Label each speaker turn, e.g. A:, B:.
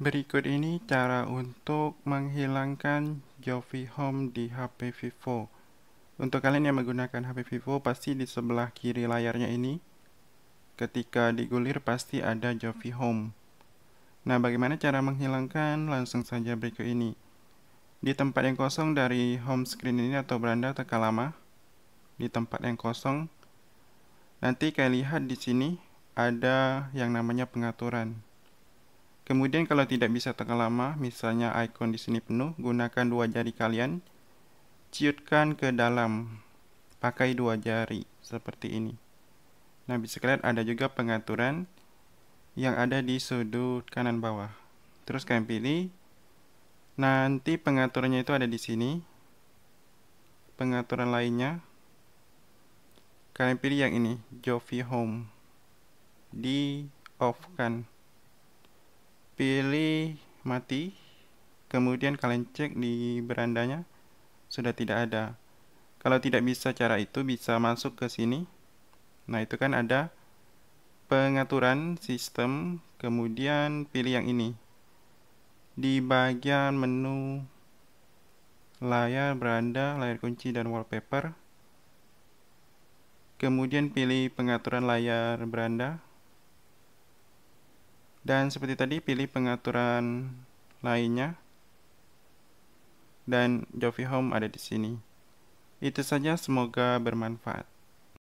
A: Berikut ini cara untuk menghilangkan Jovi Home di HP Vivo. Untuk kalian yang menggunakan HP Vivo, pasti di sebelah kiri layarnya ini, ketika digulir pasti ada Jovi Home. Nah, bagaimana cara menghilangkan? Langsung saja berikut ini. Di tempat yang kosong dari home screen ini atau beranda tekan lama. Di tempat yang kosong, nanti kalian lihat di sini ada yang namanya pengaturan. Kemudian kalau tidak bisa tekan lama, misalnya icon di sini penuh, gunakan dua jari kalian, ciutkan ke dalam, pakai dua jari, seperti ini. Nah, bisa kalian ada juga pengaturan yang ada di sudut kanan bawah. Terus kalian pilih, nanti pengaturannya itu ada di sini. Pengaturan lainnya, kalian pilih yang ini, Jovi Home. Di off kan pilih mati kemudian kalian cek di berandanya sudah tidak ada. Kalau tidak bisa cara itu bisa masuk ke sini. Nah itu kan ada pengaturan sistem kemudian pilih yang ini. Di bagian menu layar beranda layar kunci dan wallpaper. Kemudian pilih pengaturan layar beranda dan seperti tadi pilih pengaturan lainnya dan Jovi Home ada di sini. Itu saja semoga bermanfaat.